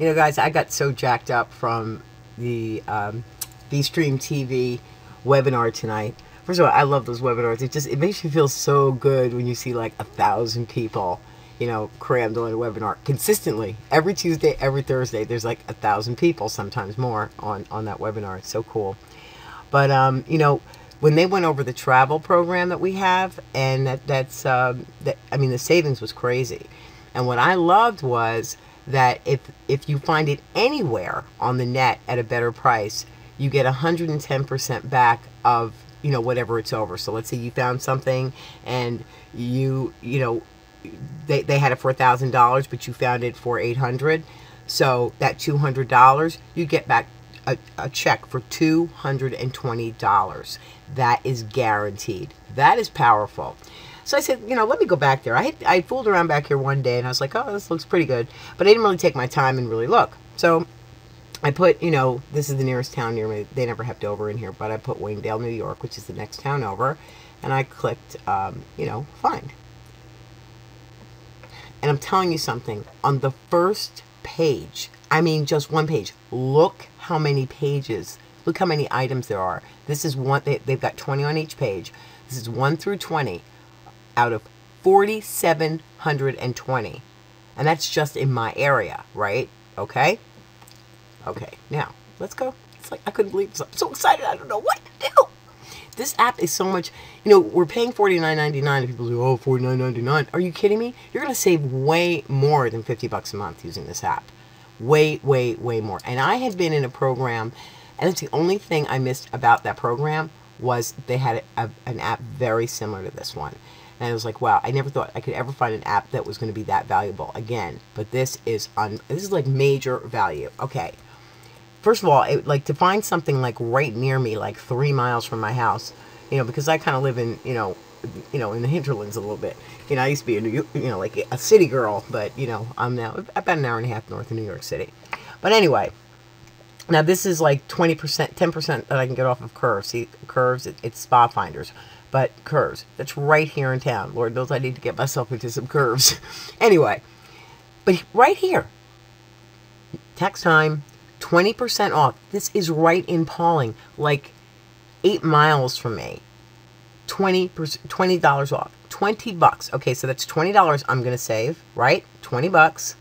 You know, guys, I got so jacked up from the um, the Stream TV webinar tonight. First of all, I love those webinars. It just it makes you feel so good when you see like a thousand people, you know, crammed on a webinar consistently every Tuesday, every Thursday. There's like a thousand people, sometimes more, on on that webinar. It's so cool. But um, you know, when they went over the travel program that we have, and that that's um, that I mean, the savings was crazy. And what I loved was that if if you find it anywhere on the net at a better price, you get 110% back of you know whatever it's over. So let's say you found something and you you know they, they had it for a thousand dollars, but you found it for 800. So that $200 you get back a, a check for $220. That is guaranteed. That is powerful. So I said, you know, let me go back there. I had, I fooled around back here one day and I was like, oh, this looks pretty good. But I didn't really take my time and really look. So I put, you know, this is the nearest town near me. They never have Dover in here, but I put Wingdale, New York, which is the next town over. And I clicked, um, you know, find. And I'm telling you something. On the first page, I mean just one page, look how many pages, look how many items there are. This is one, they, they've got 20 on each page. This is 1 through 20 out of 4,720. And that's just in my area, right? Okay? Okay, now, let's go. It's like, I couldn't believe it. I'm so excited, I don't know what to do. This app is so much, you know, we're paying $49.99 and people say, oh, $49.99. Are you kidding me? You're going to save way more than 50 bucks a month using this app. Way, way, way more. And I had been in a program, and it's the only thing I missed about that program was they had a, an app very similar to this one. And I was like, wow, I never thought I could ever find an app that was going to be that valuable again. But this is on this is like major value. Okay. First of all, it, like to find something like right near me, like three miles from my house, you know, because I kind of live in, you know, you know, in the hinterlands a little bit. You know, I used to be a New, you know, like a city girl, but you know, I'm now about an hour and a half north of New York City. But anyway, now this is like 20%, 10% that I can get off of Curves. See, Curves, it, it's spa finders but curves. That's right here in town. Lord knows I need to get myself into some curves. anyway, but right here, tax time, 20% off. This is right in Pawling, like eight miles from me. 20 $20 off. 20 bucks. Okay, so that's $20 I'm going to save, right? 20 bucks.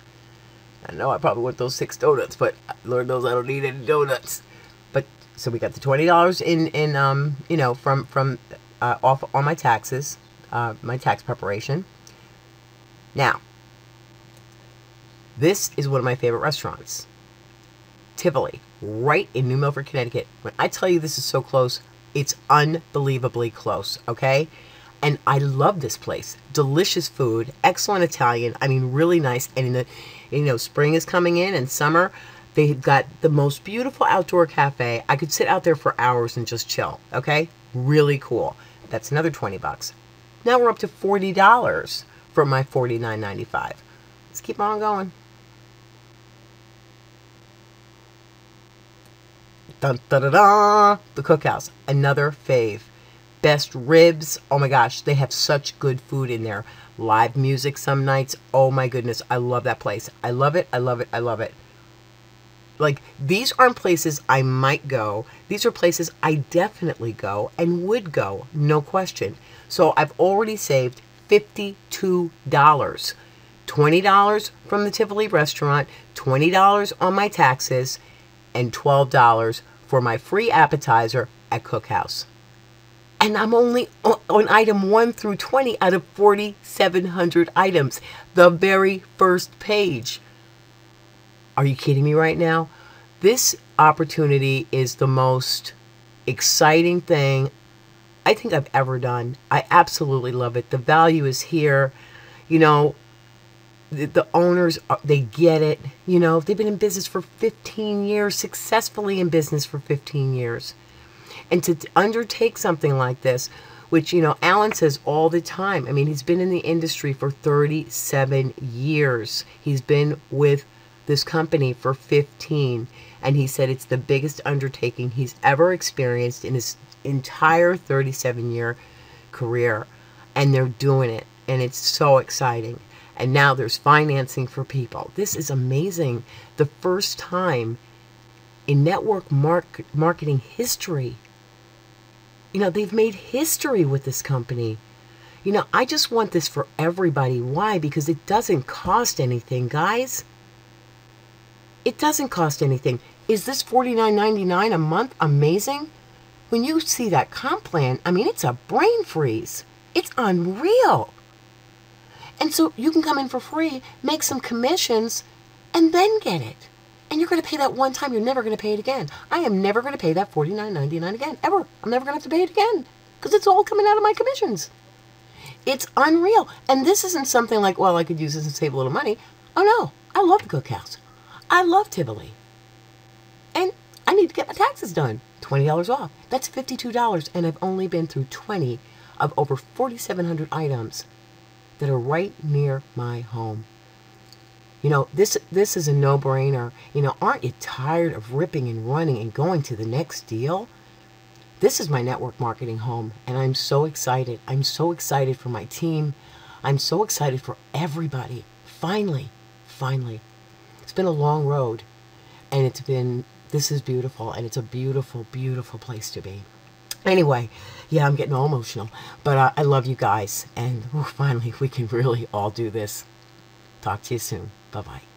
I know I probably want those six donuts, but Lord knows I don't need any donuts. But so we got the twenty dollars in in um you know from from uh, off on my taxes, uh, my tax preparation. Now, this is one of my favorite restaurants. Tivoli, right in New Milford, Connecticut. When I tell you this is so close, it's unbelievably close, okay? And I love this place. Delicious food, excellent Italian. I mean, really nice. And in the, you know, spring is coming in and summer. They've got the most beautiful outdoor cafe. I could sit out there for hours and just chill, okay? Really cool. That's another 20 bucks. Now we're up to $40 for my $49.95. Let's keep on going. Dun, da, da. The Cookhouse, another fave. Best ribs. Oh my gosh, they have such good food in there. Live music some nights. Oh my goodness, I love that place. I love it. I love it. I love it. Like, these aren't places I might go. These are places I definitely go and would go, no question. So I've already saved $52. $20 from the Tivoli restaurant, $20 on my taxes, and $12 for my free appetizer at Cookhouse. And I'm only on item 1 through 20 out of 4,700 items. The very first page. Are you kidding me right now? This opportunity is the most exciting thing I think I've ever done. I absolutely love it. The value is here. You know, the, the owners, uh, they get it. You know, they've been in business for 15 years, successfully in business for 15 years. And to undertake something like this, which, you know, Alan says all the time. I mean, he's been in the industry for 37 years. He's been with this company for 15 and he said it's the biggest undertaking he's ever experienced in his entire 37 year career and they're doing it and it's so exciting And now there's financing for people. This is amazing. The first time in network mark- marketing history. You know, they've made history with this company. You know, I just want this for everybody. Why? Because it doesn't cost anything, guys. It doesn't cost anything. Is this $49.99 a month amazing? When you see that comp plan, I mean, it's a brain freeze. It's unreal. And so you can come in for free, make some commissions, and then get it. And you're going to pay that one time. You're never going to pay it again. I am never going to pay that $49.99 again, ever. I'm never going to have to pay it again because it's all coming out of my commissions. It's unreal. And this isn't something like, well, I could use this and save a little money. Oh, no. I love the cookhouse. I love Tivoli. And I need to get my taxes done. $20 off. That's $52. And I've only been through 20 of over 4,700 items that are right near my home. You know, this this is a no-brainer. You know, aren't you tired of ripping and running and going to the next deal? This is my network marketing home, and I'm so excited. I'm so excited for my team. I'm so excited for everybody. Finally, finally. It's been a long road, and it's been, this is beautiful, and it's a beautiful, beautiful place to be. Anyway, yeah, I'm getting all emotional, but I love you guys, and finally, we can really all do this. Talk to you soon. Bye bye.